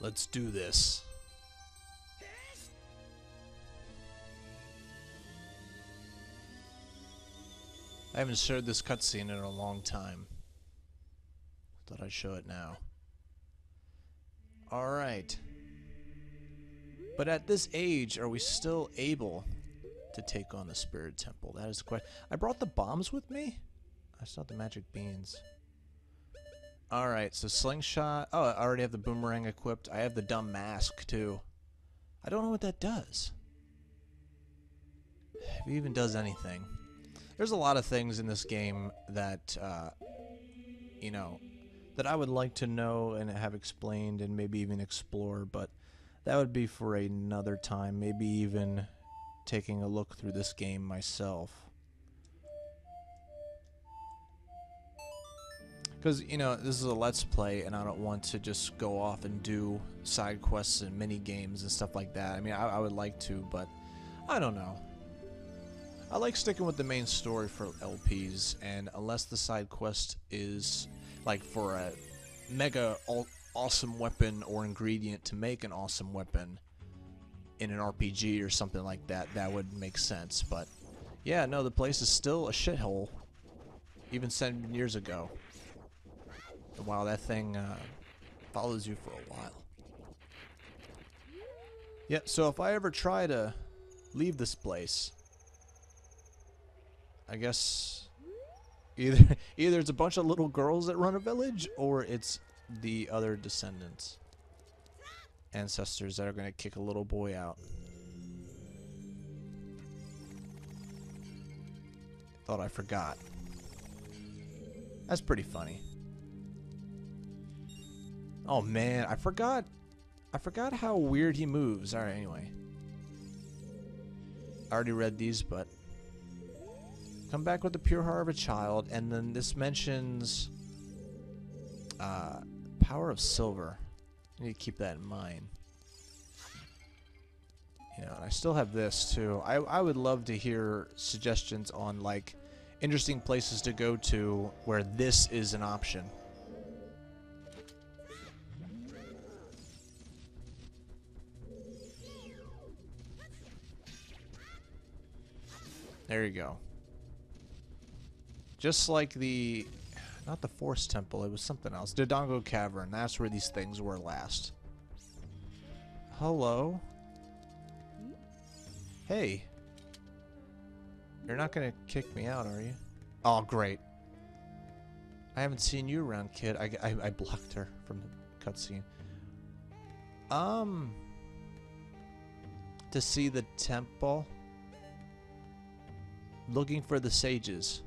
Let's do this. I haven't shared this cutscene in a long time. Thought I'd show it now. Alright. But at this age, are we still able to take on the Spirit Temple? That is the question. I brought the bombs with me? I still have the magic beans. Alright, so slingshot. Oh, I already have the boomerang equipped. I have the dumb mask, too. I don't know what that does. If it even does anything. There's a lot of things in this game that, uh, you know, that I would like to know and have explained and maybe even explore, but that would be for another time. Maybe even taking a look through this game myself. Because, you know, this is a Let's Play, and I don't want to just go off and do side quests and mini games and stuff like that. I mean, I, I would like to, but I don't know. I like sticking with the main story for LPs, and unless the side quest is like for a mega awesome weapon or ingredient to make an awesome weapon in an RPG or something like that, that would make sense. But yeah, no, the place is still a shithole, even seven years ago. Wow, that thing uh, follows you for a while. Yeah, so if I ever try to leave this place, I guess either either it's a bunch of little girls that run a village or it's the other descendants ancestors that are going to kick a little boy out. Thought I forgot. That's pretty funny. Oh man, I forgot. I forgot how weird he moves. Alright, anyway. I already read these, but Come back with the pure heart of a child, and then this mentions uh, power of silver. I need to keep that in mind. You know, and I still have this too. I I would love to hear suggestions on like interesting places to go to where this is an option. There you go. Just like the... Not the Force Temple, it was something else. Dodongo Cavern, that's where these things were last. Hello? Hey. You're not gonna kick me out, are you? Oh, great. I haven't seen you around, kid. I, I, I blocked her from the cutscene. Um... To see the temple. Looking for the sages.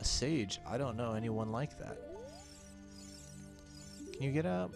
A sage? I don't know anyone like that. Can you get up?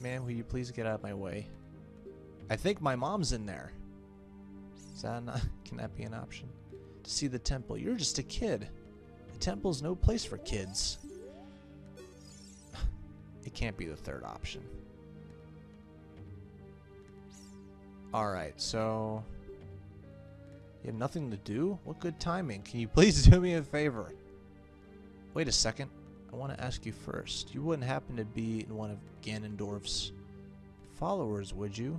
Man, will you please get out of my way? I think my mom's in there. Is that not, can that be an option? To see the temple. You're just a kid. The temple's no place for kids. It can't be the third option. Alright, so... You have nothing to do? What good timing. Can you please do me a favor? Wait a second. I want to ask you first. You wouldn't happen to be in one of Ganondorf's followers, would you?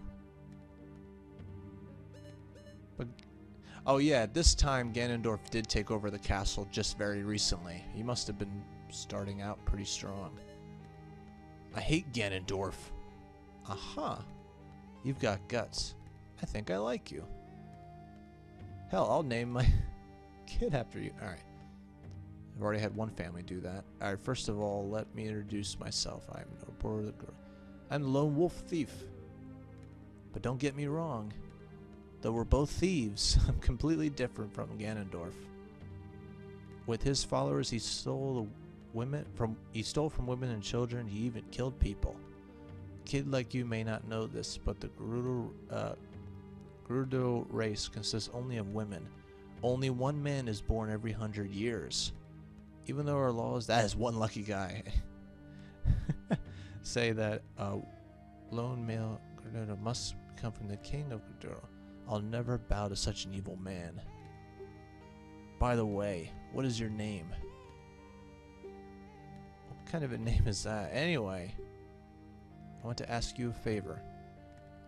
But Oh yeah, this time Ganondorf did take over the castle just very recently. He must have been starting out pretty strong. I hate Ganondorf. Aha. You've got guts. I think I like you. Hell, I'll name my kid after you. Alright. I've already had one family do that. Alright, first of all, let me introduce myself. I'm no the girl. I'm the lone wolf thief. But don't get me wrong. Though we're both thieves, I'm completely different from Ganondorf. With his followers, he stole women from he stole from women and children. He even killed people. Kid like you may not know this, but the Gerudo, uh, Gerudo race consists only of women. Only one man is born every hundred years even though our laws, that is one lucky guy, say that a lone male Gerudo must come from the king of Gerudo. I'll never bow to such an evil man. By the way, what is your name? What kind of a name is that? Anyway, I want to ask you a favor.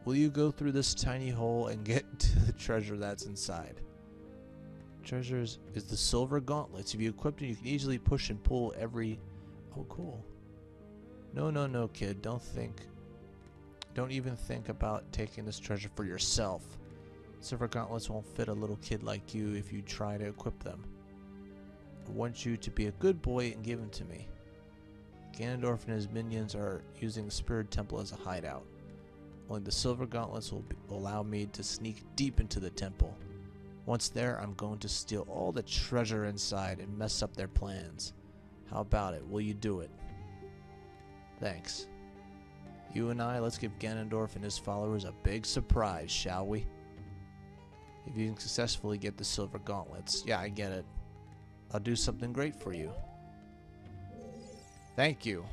Will you go through this tiny hole and get to the treasure that's inside? Treasures is the silver gauntlets. If you equip it, you can easily push and pull every. Oh, cool. No, no, no, kid. Don't think. Don't even think about taking this treasure for yourself. Silver gauntlets won't fit a little kid like you if you try to equip them. I want you to be a good boy and give them to me. Ganondorf and his minions are using the Spirit Temple as a hideout. Only the silver gauntlets will, allow me to sneak deep into the temple. Once there, I'm going to steal all the treasure inside and mess up their plans. How about it? Will you do it? Thanks. You and I, let's give Ganondorf and his followers a big surprise, shall we? If you can successfully get the silver gauntlets. Yeah, I get it. I'll do something great for you. Thank you.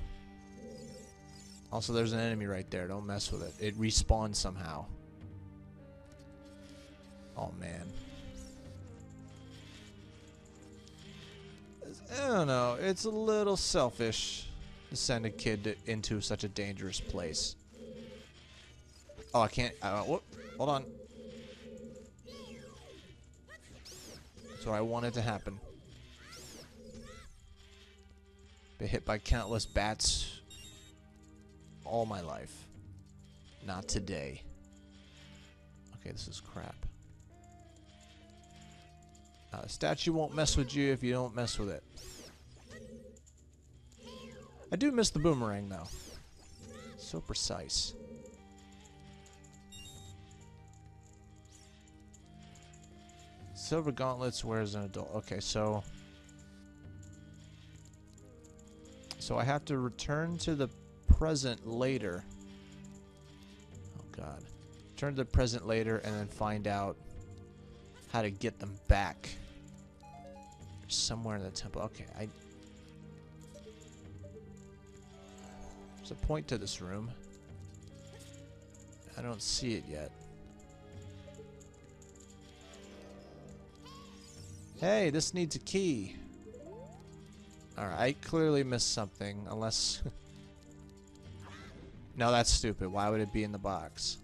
Also, there's an enemy right there. Don't mess with it. It respawns somehow. Oh, man. I don't know. It's a little selfish to send a kid to, into such a dangerous place. Oh, I can't. Uh, whoop, hold on. That's what I wanted to happen. Been hit by countless bats all my life. Not today. Okay, this is crap. Uh, statue won't mess with you if you don't mess with it. I do miss the boomerang, though. So precise. Silver gauntlets wears an adult. Okay, so... So I have to return to the present later. Oh, God. Turn to the present later and then find out how to get them back. Somewhere in the temple. Okay, I There's a point to this room. I don't see it yet. Hey, this needs a key. Alright, I clearly missed something, unless... no, that's stupid. Why would it be in the box?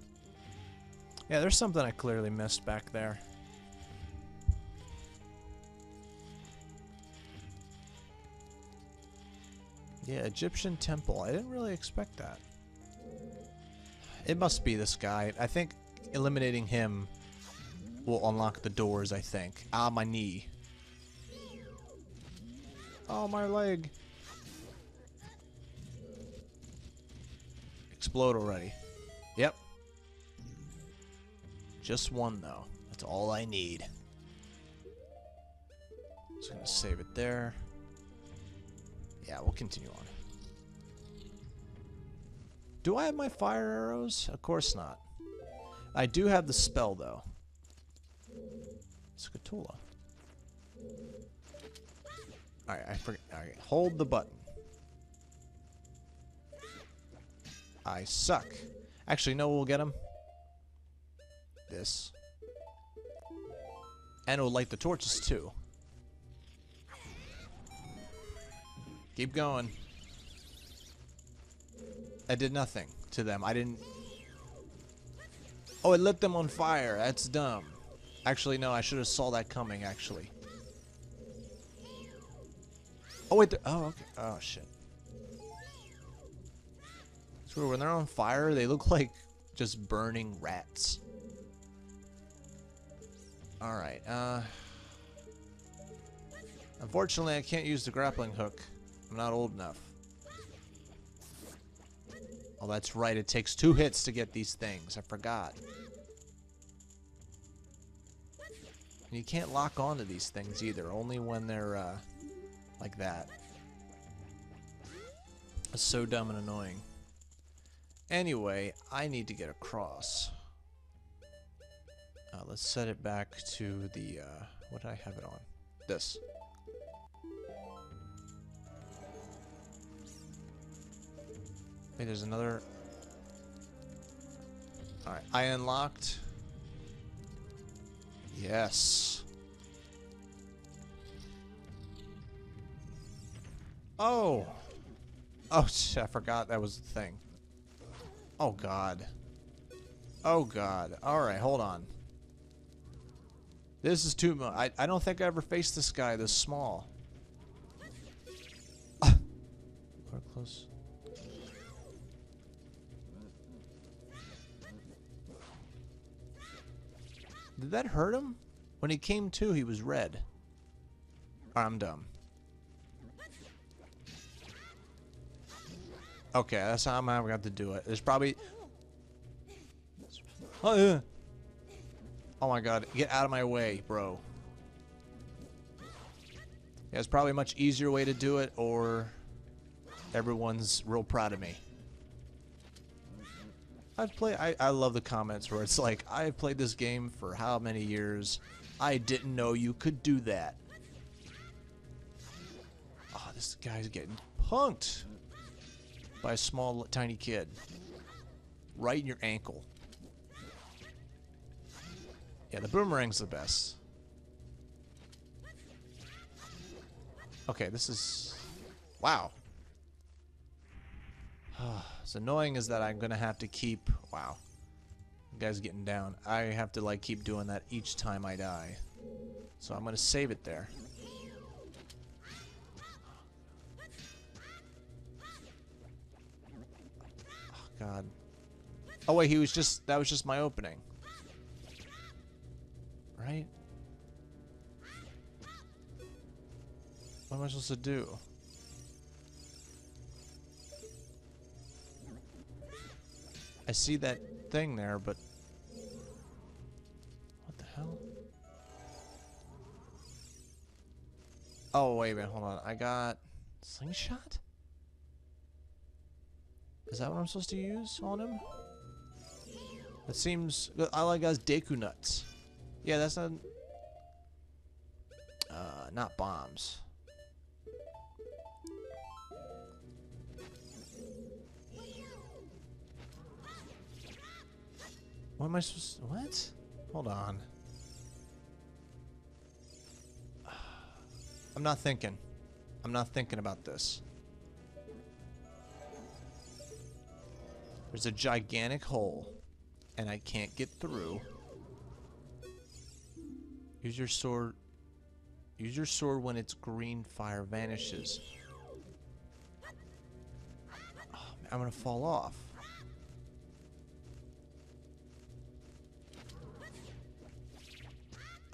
Yeah, there's something I clearly missed back there. Yeah, Egyptian temple. I didn't really expect that. It must be this guy. I think eliminating him will unlock the doors, I think. Ah, my knee. Oh, my leg. Explode already. Yep. Just one, though. That's all I need. Just gonna save it there. Yeah, we'll continue on. Do I have my fire arrows? Of course not. I do have the spell, though. Scatula. Alright, I forget. Alright, hold the button. I suck. Actually, no, we'll get him. This. And it'll light the torches, too. Keep going. I did nothing to them. I didn't... Oh, it lit them on fire. That's dumb. Actually, no, I should have saw that coming, actually. Oh, wait. Oh, okay. Oh, shit. When they're on fire, they look like just burning rats. Alright, uh... Unfortunately, I can't use the grappling hook. I'm not old enough. Oh, that's right. It takes two hits to get these things. I forgot. And you can't lock onto these things either. Only when they're, uh, like that. It's so dumb and annoying. Anyway, I need to get across. Uh, let's set it back to the, uh, what did I have it on? This. Wait, there's another... Alright, I unlocked. Yes. Oh! Oh, I forgot that was the thing. Oh god. Oh god. Alright, hold on. This is too much. I, I don't think I ever faced this guy this small. Ah. close. Did that hurt him? When he came to, he was red. I'm dumb. Okay, that's how I'm gonna have to do it. There's probably... Oh, yeah. oh my god, get out of my way, bro. Yeah, it's probably a much easier way to do it, or everyone's real proud of me. I've played. I, I love the comments where it's like, I've played this game for how many years? I didn't know you could do that. Oh, this guy's getting punked by a small, tiny kid. Right in your ankle. Yeah, the boomerang's the best. Okay, this is... Wow. As annoying as that I'm gonna have to keep... Wow. The guy's getting down. I have to like keep doing that each time I die. So I'm gonna save it there. God. Oh wait, he was just... That was just my opening. Right? What am I supposed to do? I see that thing there, but... What the hell? Oh, wait a minute, hold on. I got... Slingshot? Is that what I'm supposed to use on him? That seems... I like guys Deku Nuts. Yeah, that's not... Uh, not bombs. What am I supposed to, What? Hold on. I'm not thinking. I'm not thinking about this. There's a gigantic hole, and I can't get through. Use your sword. Use your sword when its green fire vanishes. Oh, I'm gonna fall off.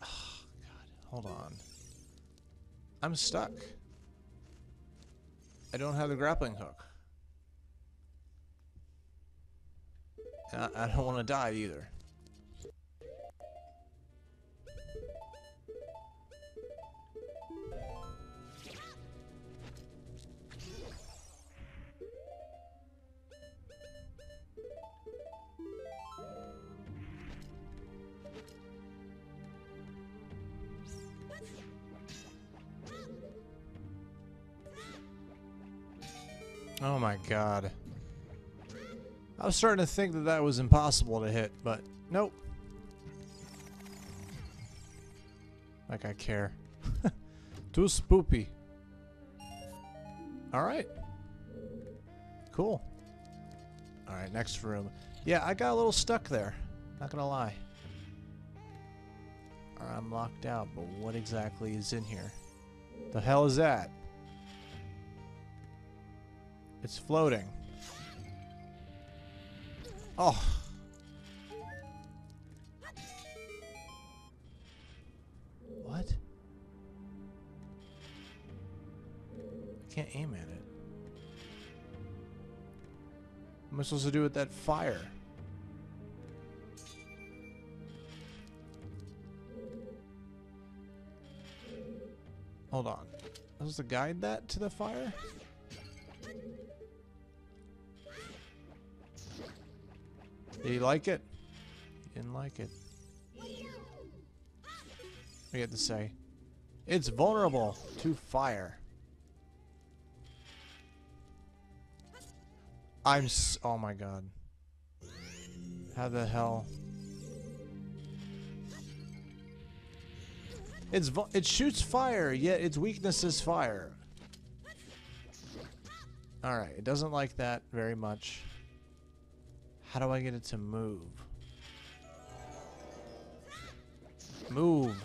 Oh, God. Hold on. I'm stuck. I don't have the grappling hook. And I, I don't want to die either. Oh my god. I was starting to think that that was impossible to hit, but nope. Like I care. Too spoopy. Alright. Cool. Alright, next room. Yeah, I got a little stuck there. Not gonna lie. I'm locked out, but what exactly is in here? The hell is that? It's floating. Oh. What? I can't aim at it. What am I supposed to do with that fire? Hold on. I supposed to guide that to the fire? Did you like it? didn't like it. I get to say. It's vulnerable to fire. I'm s oh my god. How the hell? It's it shoots fire, yet its weakness is fire. Alright, it doesn't like that very much. How do I get it to move? Move.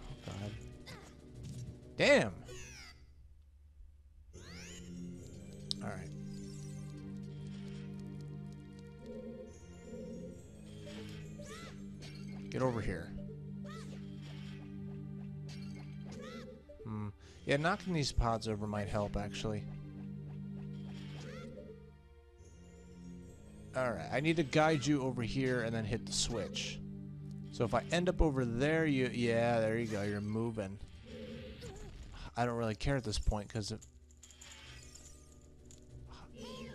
Oh, God. Damn. All right. Get over here. Hmm. Yeah, knocking these pods over might help, actually. Alright, I need to guide you over here and then hit the switch. So if I end up over there, you... Yeah, there you go, you're moving. I don't really care at this point, because...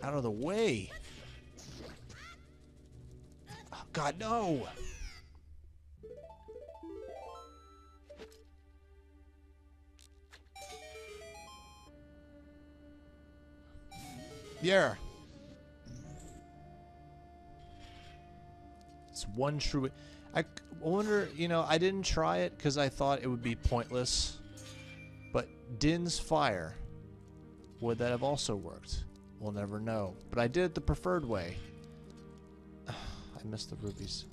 Out of the way! Oh, God, no! Yeah. It's one true. I wonder, you know, I didn't try it because I thought it would be pointless. But Din's fire, would that have also worked? We'll never know. But I did it the preferred way. I missed the rubies.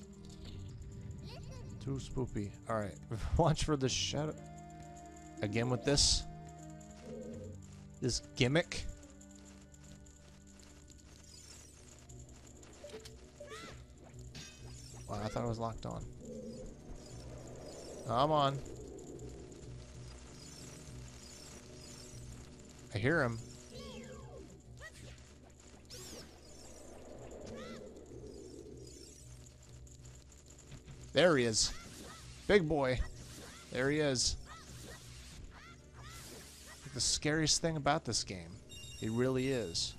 Too spoopy. Alright, watch for the shadow. Again with this. This gimmick. Wow, I thought it was locked on. I'm on. I hear him. There he is. Big boy. There he is. The scariest thing about this game. It really is.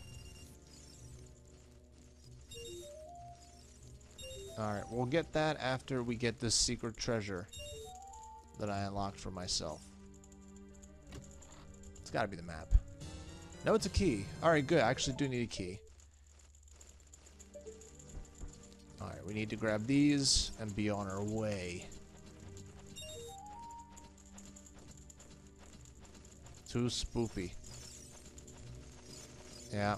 Alright, we'll get that after we get this secret treasure that I unlocked for myself. It's gotta be the map. No, it's a key. Alright, good. I actually do need a key. Alright, we need to grab these and be on our way. Too spoopy. Yeah.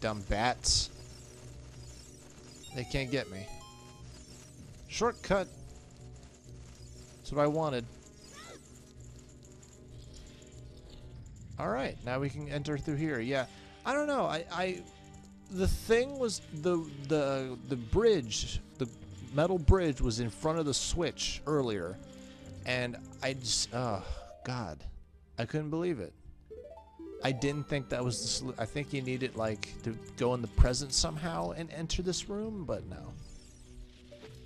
Dumb bats. They can't get me. Shortcut. That's what I wanted. Alright, now we can enter through here. Yeah. I don't know. I, I the thing was the the the bridge, the metal bridge was in front of the switch earlier. And I just oh god. I couldn't believe it. I didn't think that was the. I think you needed like to go in the present somehow and enter this room, but no.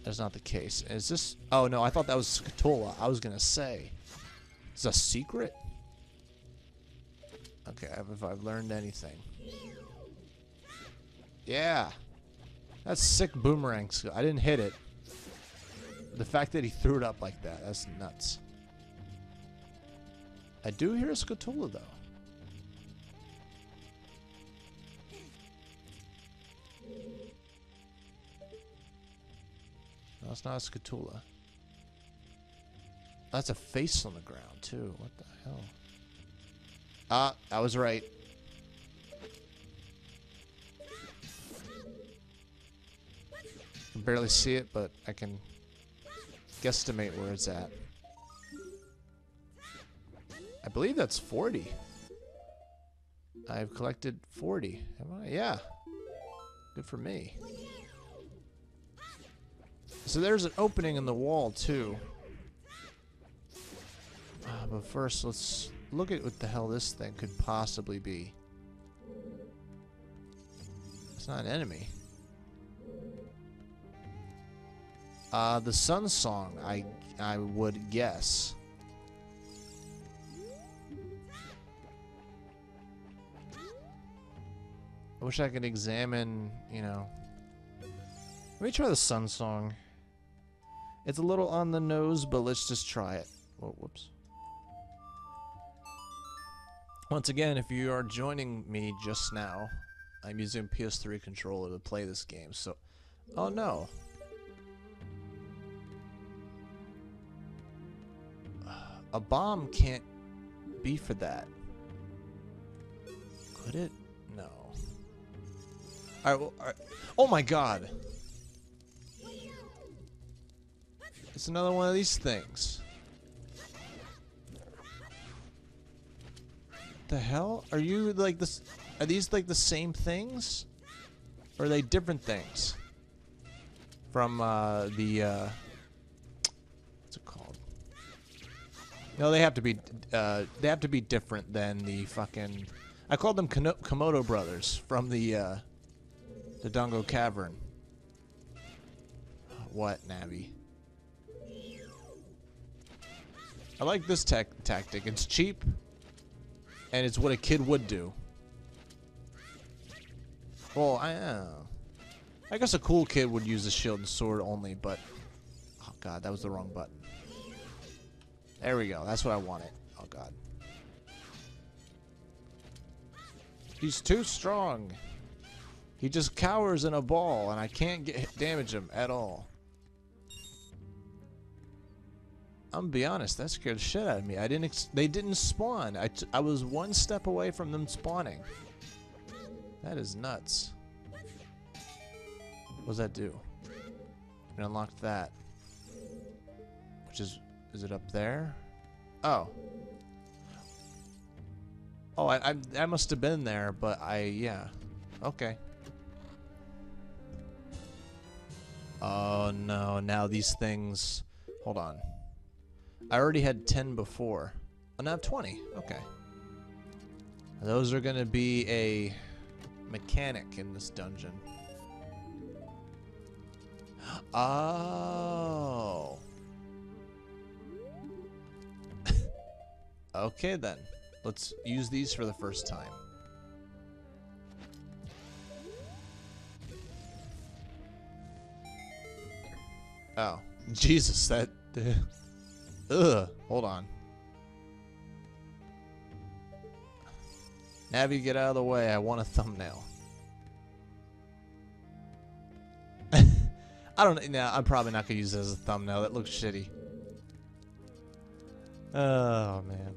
That's not the case. Is this... Oh, no, I thought that was Skulltula. I was going to say. Is a secret? Okay, if I've learned anything. Yeah. That's sick boomerang skill. I didn't hit it. The fact that he threw it up like that, that's nuts. I do hear a Skulltula, though. That's not a Skulltula. That's a face on the ground, too. What the hell? Ah, I was right. I can barely see it, but I can guesstimate where it's at. I believe that's 40. I've collected 40. Am I? Yeah. Good for me. So there's an opening in the wall, too. Uh, but first, let's look at what the hell this thing could possibly be. It's not an enemy. Uh, the Sun Song, I, I would guess. I wish I could examine, you know. Let me try the Sun Song. It's a little on the nose, but let's just try it. Oh, whoops. Once again, if you are joining me just now, I'm using PS3 controller to play this game, so... Oh no. A bomb can't be for that. Could it? No. Alright, well, alright. Oh my god. It's another one of these things. The hell? Are you like this? Are these like the same things? Or are they different things? From uh, the, uh, what's it called? No, they have to be, uh, they have to be different than the fucking, I called them Komodo brothers from the, uh, the Dongo Cavern. What, Navi? I like this tech tactic. It's cheap, and it's what a kid would do. Well, I uh, I guess a cool kid would use the shield and sword only, but oh god, that was the wrong button. There we go. That's what I wanted. Oh god. He's too strong. He just cowers in a ball, and I can't get damage him at all. I'm gonna be honest, that scared the shit out of me. I didn't. they didn't spawn. I, I was one step away from them spawning. That is nuts. What does that do? And unlock that. Which is, is it up there? Oh. Oh, I, I, I must have been there, but I, yeah. Okay. Oh no, now these things, hold on. I already had 10 before. Oh, now I have 20, okay. Those are gonna be a mechanic in this dungeon. Oh. okay then. Let's use these for the first time. Oh. Jesus, that... Ugh. Hold on. Navi, get out of the way. I want a thumbnail. I don't know. I'm probably not going to use it as a thumbnail. That looks shitty. Oh, man.